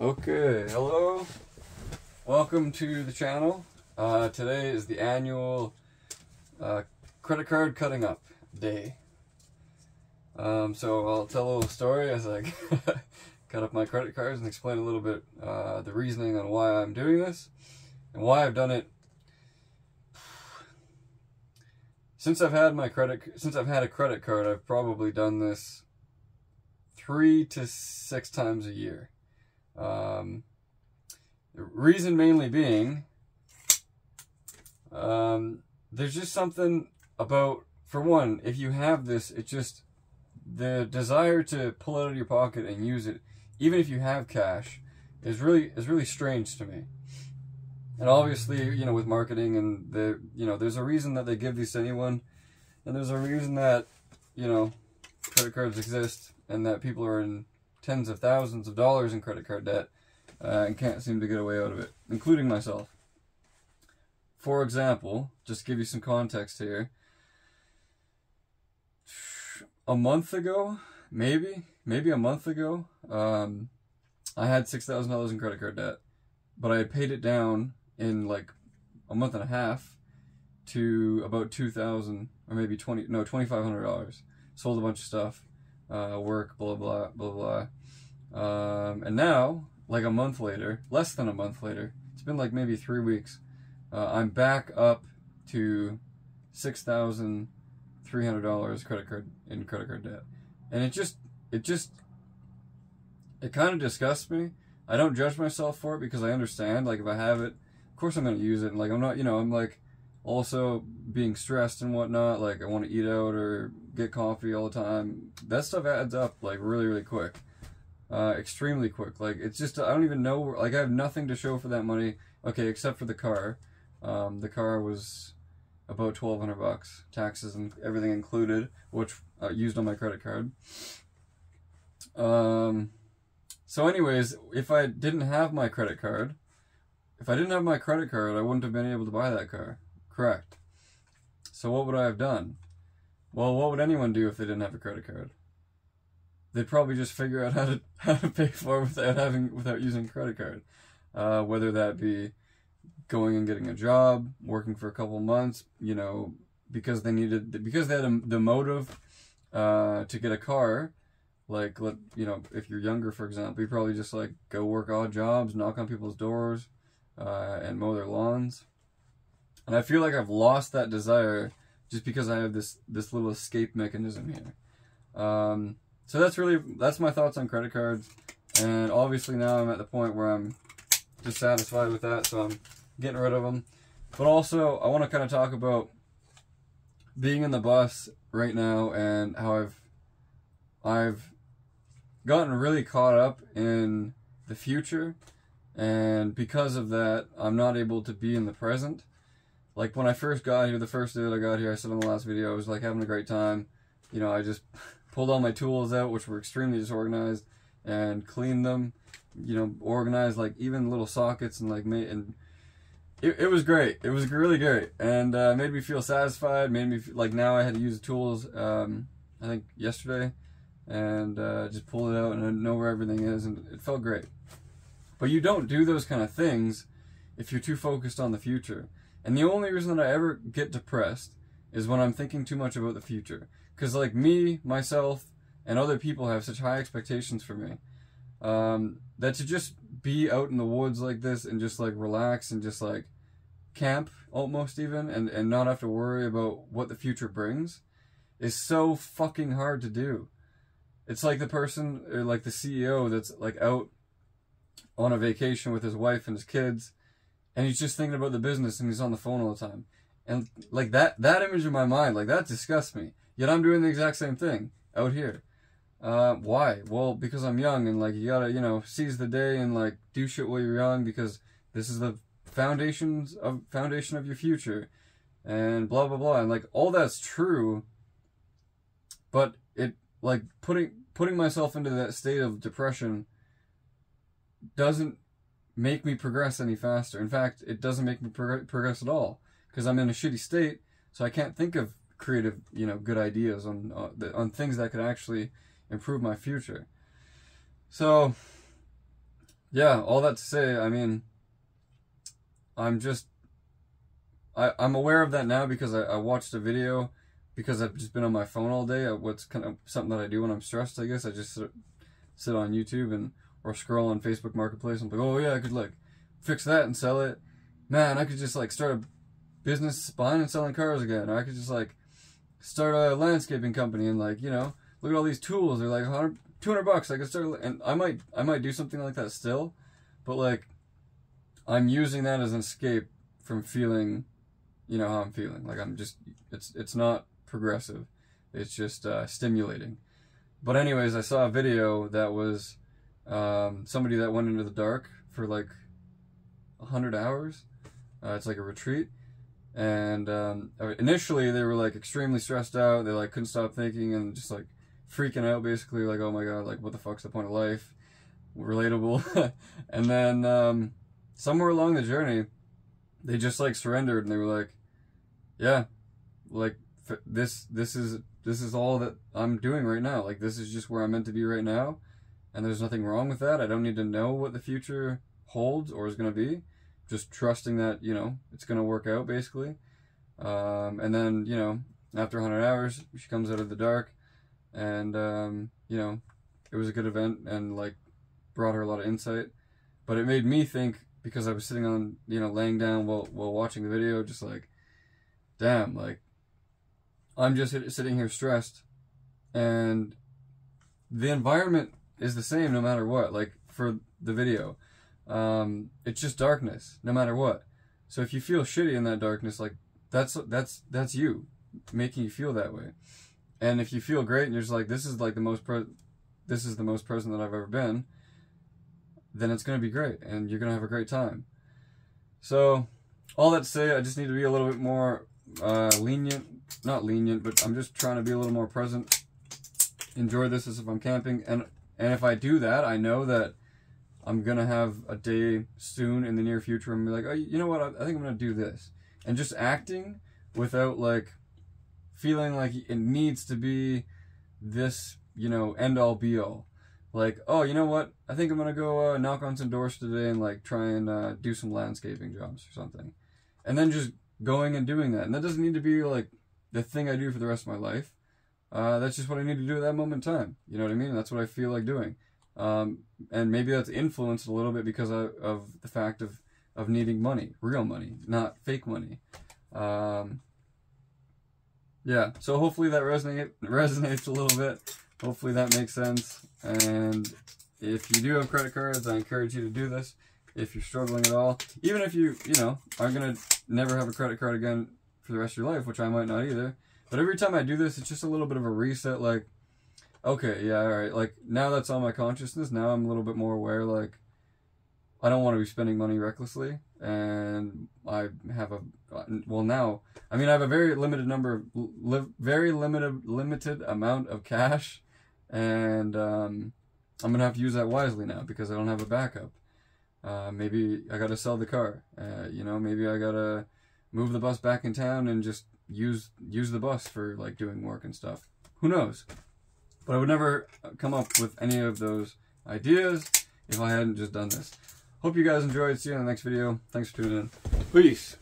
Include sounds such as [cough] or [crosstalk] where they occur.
Okay, hello. Welcome to the channel. Uh, today is the annual uh, credit card cutting up day. Um, so I'll tell a little story as I [laughs] cut up my credit cards and explain a little bit uh, the reasoning on why I'm doing this and why I've done it. Since I've had my credit, since I've had a credit card, I've probably done this three to six times a year. Um, reason mainly being, um, there's just something about, for one, if you have this, it just, the desire to pull it out of your pocket and use it, even if you have cash, is really, is really strange to me. And obviously, you know, with marketing and the, you know, there's a reason that they give these to anyone, and there's a reason that, you know, credit cards exist and that people are in tens of thousands of dollars in credit card debt uh, and can't seem to get away out of it, including myself. For example, just give you some context here, a month ago, maybe, maybe a month ago, um, I had $6,000 in credit card debt, but I paid it down in like a month and a half to about 2000 or maybe 20 no $2500 sold a bunch of stuff uh, work, blah, blah, blah, blah. Um, and now, like a month later, less than a month later, it's been like maybe three weeks, uh, I'm back up to $6,300 credit card in credit card debt. And it just, it just, it kind of disgusts me. I don't judge myself for it because I understand, like, if I have it, of course I'm going to use it. And, like, I'm not, you know, I'm like, also being stressed and whatnot, like I want to eat out or get coffee all the time. That stuff adds up like really, really quick. Uh, extremely quick. Like it's just I don't even know. Like I have nothing to show for that money. Okay, except for the car. Um, the car was about twelve hundred bucks, taxes and everything included, which I used on my credit card. Um, so, anyways, if I didn't have my credit card, if I didn't have my credit card, I wouldn't have been able to buy that car. Correct. So what would I have done? Well, what would anyone do if they didn't have a credit card? They'd probably just figure out [laughs] how to how to pay for it without having without using a credit card. Uh, whether that be going and getting a job, working for a couple months, you know, because they needed because they had a, the motive uh, to get a car. Like, let you know, if you're younger, for example, you probably just like go work odd jobs, knock on people's doors, uh, and mow their lawns and I feel like I've lost that desire just because I have this this little escape mechanism here. Um, so that's really that's my thoughts on credit cards, and obviously now I'm at the point where I'm dissatisfied with that, so I'm getting rid of them. But also I want to kind of talk about being in the bus right now and how I've I've gotten really caught up in the future and because of that I'm not able to be in the present like when I first got here, the first day that I got here, I said in the last video, I was like having a great time. You know, I just [laughs] pulled all my tools out, which were extremely disorganized, and cleaned them. You know, organized like even little sockets and like made and it, it was great. It was really great, and uh, made me feel satisfied. Made me feel, like now I had to use the tools. Um, I think yesterday, and uh, just pull it out and know where everything is, and it felt great. But you don't do those kind of things if you're too focused on the future. And the only reason that I ever get depressed is when I'm thinking too much about the future. Because, like, me, myself, and other people have such high expectations for me um, that to just be out in the woods like this and just, like, relax and just, like, camp almost even and, and not have to worry about what the future brings is so fucking hard to do. It's like the person, or like the CEO that's, like, out on a vacation with his wife and his kids and he's just thinking about the business and he's on the phone all the time. And like that that image in my mind, like that disgusts me. Yet I'm doing the exact same thing out here. Uh, why? Well, because I'm young and like you gotta, you know, seize the day and like do shit while you're young because this is the foundations of foundation of your future and blah blah blah and like all that's true but it like putting putting myself into that state of depression doesn't make me progress any faster. In fact, it doesn't make me prog- progress at all because I'm in a shitty state, so I can't think of creative, you know, good ideas on uh, on things that could actually improve my future. So yeah, all that to say, I mean, I'm just, I, I'm aware of that now because I, I watched a video because I've just been on my phone all day. What's kind of something that I do when I'm stressed, I guess. I just sit, sit on YouTube and or scroll on Facebook Marketplace. I'm like, oh yeah, I could like fix that and sell it. Man, I could just like start a business buying and selling cars again. Or I could just like start a landscaping company and like, you know, look at all these tools. They're like 100, 200 bucks. I could start, and I might, I might do something like that still, but like, I'm using that as an escape from feeling, you know, how I'm feeling. Like I'm just, it's, it's not progressive. It's just uh, stimulating. But anyways, I saw a video that was um, somebody that went into the dark for like 100 hours. Uh, it's like a retreat. And um, initially they were like extremely stressed out. They like couldn't stop thinking and just like freaking out basically like, oh my God, like what the fuck's the point of life? Relatable. [laughs] and then um, somewhere along the journey, they just like surrendered and they were like, yeah, like this, this is, this is all that I'm doing right now. Like this is just where I'm meant to be right now. And there's nothing wrong with that. I don't need to know what the future holds or is going to be just trusting that you know it's gonna work out basically. Um, and then you know after 100 hours she comes out of the dark, and um, you know it was a good event and like brought her a lot of insight. But it made me think because I was sitting on you know laying down while while watching the video, just like, damn, like I'm just sitting here stressed, and the environment is the same no matter what. Like for the video, um, it's just darkness, no matter what. So if you feel shitty in that darkness, like that's that's that's you making you feel that way. And if you feel great and you're just like, this is like the most pre- this is the most present that I've ever been, then it's gonna be great and you're gonna have a great time. So all that to say, I just need to be a little bit more uh, lenient, not lenient, but I'm just trying to be a little more present. Enjoy this as if I'm camping, and and if I do that, I know that I'm gonna have a day soon in the near future and be like, oh, you know what? I, I think I'm gonna do this, and just acting without like feeling like it needs to be this, you know, end all be all. Like, oh, you know what? I think I'm gonna go uh, knock on some doors today and like try and uh, do some landscaping jobs or something, and then just going and doing that. And that doesn't need to be like the thing I do for the rest of my life. Uh, that's just what I need to do at that moment in time. You know what I mean? That's what I feel like doing. Um, and maybe that's influenced a little bit because of, of, the fact of, of needing money, real money, not fake money. Um, yeah, so hopefully that resonate, resonates a little bit. Hopefully that makes sense. And if you do have credit cards, I encourage you to do this. If you're struggling at all, even if you, you know, are going to never have a credit card again for the rest of your life, which I might not either. But every time I do this, it's just a little bit of a reset. Like, Okay, yeah, all right. Like now that's on my consciousness. Now I'm a little bit more aware. Like I don't want to be spending money recklessly, and I have a well now. I mean, I have a very limited number, of, li- very limited limited amount of cash, and um, I'm gonna have to use that wisely now because I don't have a backup. Uh, maybe I gotta sell the car. Uh, you know, maybe I gotta move the bus back in town and just use use the bus for like doing work and stuff. Who knows? But I would never come up with any of those ideas if I hadn't just done this. Hope you guys enjoyed. See you in the next video. Thanks for tuning in. Peace.